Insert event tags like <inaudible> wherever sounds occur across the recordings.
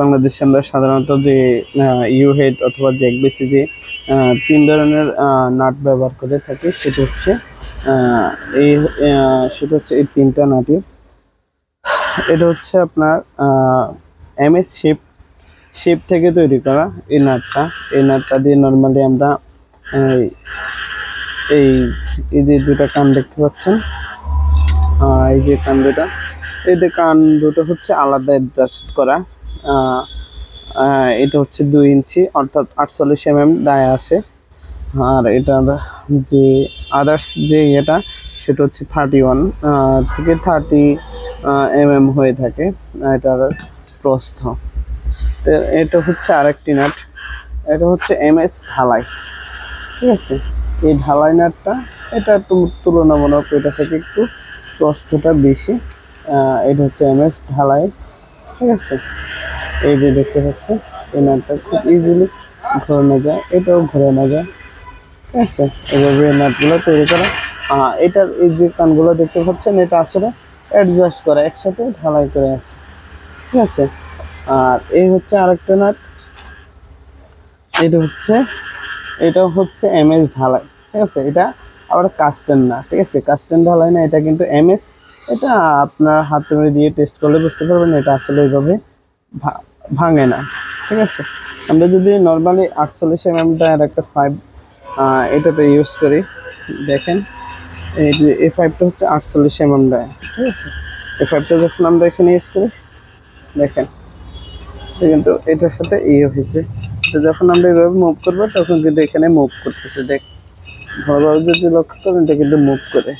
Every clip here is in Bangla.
বাংলাদেশে আমরা সাধারণত যে ইউ হেড অথবা জ্যাক বেসি যে তিন ধরনের নাট ব্যবহার করে থাকি। সেটা হচ্ছে এই সেটা হচ্ছে এই তিনটা নাটই। এটা হচ্ছে আপনার এম এস শেপ শেপ থেকে তৈরি করা এই নাটটা। এই নাটটা দিয়ে নর্মালি আমরা, এই এই যে দুটা কান দেখতে পাচ্ছেন এই যে কান দুটা এই যে কান দুটো হচ্ছে আলাদা অ্যাডজাস্ট করা। এটা হচ্ছে দুই ইঞ্চি, অর্থাৎ আটচল্লিশ এম এম দায় আছে। আর এটার যে আদার্স যে এটা সেটা হচ্ছে থার্টি ওয়ান থেকে থার্টি এম এম হয়ে থাকে এটার প্রস্থ। তো এটা হচ্ছে আরেকটি নাট। এটা হচ্ছে এম এস ঢালাই। ঠিক আছে? এই ঢালাই নাটটা, এটা তুলনামূলক, এটা থেকে একটু প্রস্থটা বেশি। এটা হচ্ছে এম এস ঢালাই। ঠিক আছে? এই যে দেখতে পাচ্ছেন, এই নাটটা খুব ইজিলি ঘোরানো যায়, এটাও ঘোরানো যায়। ঠিক আছে, এভাবে নাটগুলো তৈরি করা। এটার এই যে কানগুলো দেখতে পাচ্ছেন, এটা আসলে অ্যাডজাস্ট করা, একসাথে ঢালাই করে আছে। ঠিক আছে, আর এই হচ্ছে আরেকটা নাট এটা হচ্ছে এটা হচ্ছে এম এস ঢালাই। ঠিক আছে, এটা আবার কাস্টেন না। ঠিক আছে কাস্টেন ঢালাই না, এটা কিন্তু এম এস এটা আপনার হাতে দিয়ে টেস্ট করলে বুঝতে পারবেন, এটা আসলে এইভাবে ভাঙে না, ঠিক আছে? আমরা যদি নর্মালি আটচল্লিশ এম এমটা আর একটা ফাইভ এটাতে ইউজ করি, দেখেন, এই যে এ ফাইভটা হচ্ছে আটচল্লিশ এম এম ঠিক আছে? এ ফাইভটা যখন আমরা এখানে ইউজ করি, দেখেন কিন্তু এটার সাথে ইয়ে হয়েছে। তো যখন আমরা এভাবে মুভ করব, তখন কিন্তু এখানে মুভ করতেছে, দেখ। ভালোভাবে যদি লক্ষ্য করেন, এটা কিন্তু মুভ করে,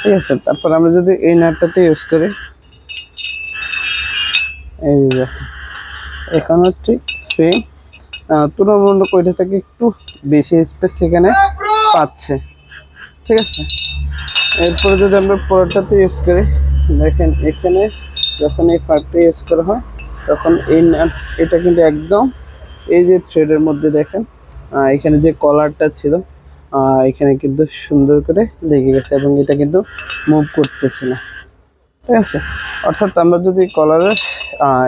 ঠিক আছে? তারপর আমরা যদি এই নাটটাতে ইউজ করি, এই দেখেন এখানেও ঠিক সেম তুলনামূলক ওইটা থেকে একটু বেশি স্পেস সেখানে পাচ্ছে। ঠিক আছে? এরপরে যদি আমরা পরেরটাতে ইউজ করি, দেখেন এখানে যখন এই পার্টটা ইউজ করা হয়, তখন এই এটা কিন্তু একদম এই যে থ্রেডের মধ্যে দেখেন এখানে যে কলারটা ছিল এখানে কিন্তু সুন্দর করে লেগে গেছে এবং এটা কিন্তু মুভ করতেছে না। ঠিক আছে? অর্থাৎ আমরা যদি কলারের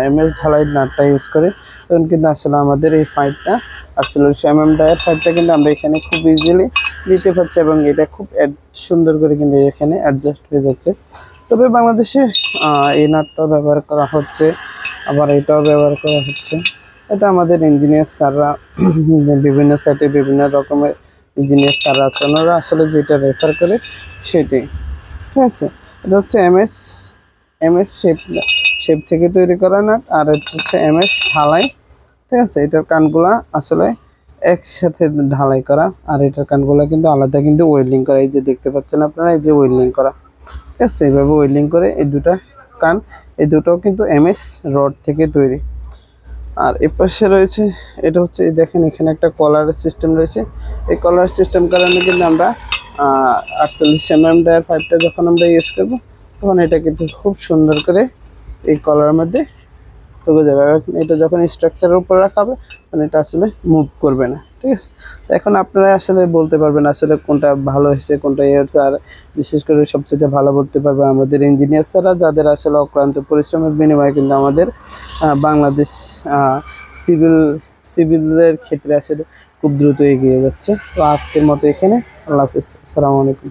এম এস ঢালাই নাটটা ইউজ করি। তখন কিন্তু আসলে আমাদের এই পাইপটা আসলে এম এম ডায়ের পাইপটা কিন্তু আমরা এখানে খুব ইজিলি দিতে পারছি এবং এটা খুব সুন্দর করে কিন্তু এখানে অ্যাডজাস্ট হয়ে যাচ্ছে। তবে বাংলাদেশে এই নাটটাও ব্যবহার করা হচ্ছে, আবার এটাও ব্যবহার করা হচ্ছে। এটা আমাদের ইঞ্জিনিয়ার স্যাররা, <clears throat> বিভিন্ন সাইটে বিভিন্ন রকমের ইঞ্জিনিয়ার স্যাররা আছে। ওনারা আসলে যেটা রেফার করে সেটি ঠিক আছে? এটা হচ্ছে M S M S shape shape থেকে তৈরি করা নাট, আর এটা হচ্ছে এম এস ঢালাই। ঠিক আছে? এটার কানগুলা আসলে একসাথে ঢালাই করা, আর এটার কানগুলা কিন্তু আলাদা কিন্তু ওয়েল্ডিং করা। এই যে দেখতে পাচ্ছেন আপনারা, এই যে ওয়েল্ডিং করা। ঠিক আছে? এইভাবে ওয়েল্ডিং করে এই দুটা কান, এই দুটোও কিন্তু এম এস রড থেকে তৈরি। আর এ পাশে রয়েছে, এটা হচ্ছে দেখেন, এখানে একটা কলার সিস্টেম রয়েছে। এই কলার সিস্টেম কারণে কিন্তু আমরা আটচল্লিশ এম এম ডায়ার পাইপটা যখন আমরা ইউজ করব, তখন এটা কিন্তু খুব সুন্দর করে এই কলার মধ্যে ঢুকে যাবে। এটা যখন স্ট্রাকচারের উপর রাখা হবে তখন এটা আসলে মুভ করবে না, ঠিক আছে? এখন আপনারা আসলে বলতে পারবেন আসলে কোনটা ভালো হয়েছে, কোনটা ইয়ে হচ্ছে আর বিশেষ করে সবচেয়ে ভালো বলতে পারবে আমাদের ইঞ্জিনিয়ার স্যাররা যাদের আসলে অক্লান্ত পরিশ্রমের বিনিময়ে কিন্তু আমাদের বাংলাদেশ সিভিল সিভিলের ক্ষেত্রে আসলে খুব দ্রুত এগিয়ে যাচ্ছে। তো আজকের মতো এখানে, আল্লাহ হাফিজ। আসসালামু আলাইকুম।